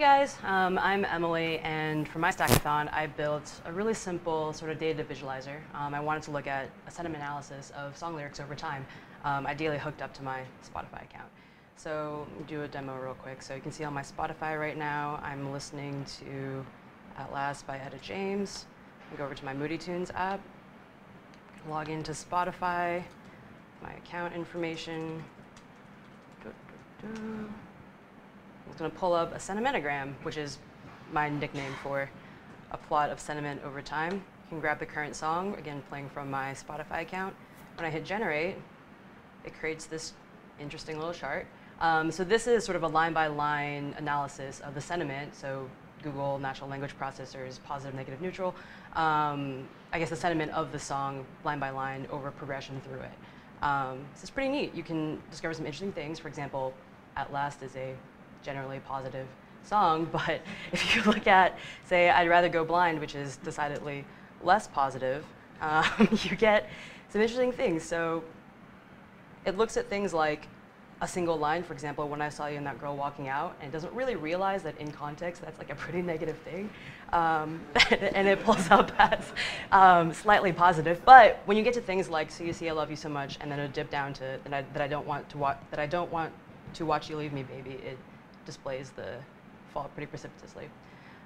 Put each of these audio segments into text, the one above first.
Hey guys, um, I'm Emily, and for my Stackathon, I built a really simple sort of data visualizer. Um, I wanted to look at a sentiment analysis of song lyrics over time, um, ideally hooked up to my Spotify account. So do a demo real quick. So you can see on my Spotify right now, I'm listening to At Last by Etta James. I go over to my Moody Tunes app, log into Spotify, my account information. I'm going to pull up a sentimentagram, which is my nickname for a plot of sentiment over time. You can grab the current song, again, playing from my Spotify account. When I hit generate, it creates this interesting little chart. Um, so this is sort of a line-by-line -line analysis of the sentiment. So Google natural language processors, positive, negative, neutral. Um, I guess the sentiment of the song line by line over progression through it. Um, so it's pretty neat. You can discover some interesting things. For example, At Last is a generally positive song, but if you look at, say, I'd Rather Go Blind, which is decidedly less positive, um, you get some interesting things. So it looks at things like a single line, for example, when I saw you and that girl walking out, and it doesn't really realize that in context that's like a pretty negative thing, um, and it pulls up as um, slightly positive. But when you get to things like "So you see, I love you so much," and then a dip down to that I, that I don't want to watch that I don't want to watch you leave me, baby, it displays the fall pretty precipitously.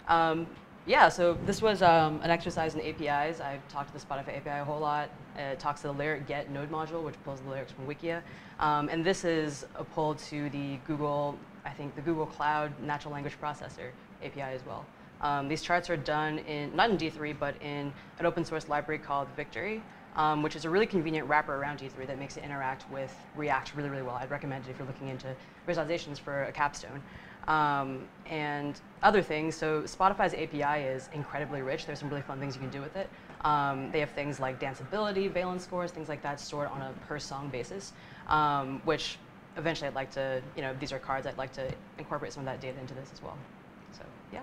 Um, yeah, so this was um, an exercise in APIs. I've talked to the Spotify API a whole lot. It talks to the lyric get node module, which pulls the lyrics from Wikia. Um, and this is a pull to the Google, I think the Google Cloud Natural Language Processor API as well. Um, these charts are done in, not in D3, but in an open source library called Victory, um, which is a really convenient wrapper around D3 that makes it interact with React really, really well. I'd recommend it if you're looking into visualizations for a capstone. Um, and other things, so Spotify's API is incredibly rich. There's some really fun things you can do with it. Um, they have things like danceability, valence scores, things like that stored on a per song basis, um, which eventually I'd like to, you know, these are cards, I'd like to incorporate some of that data into this as well. So, yeah.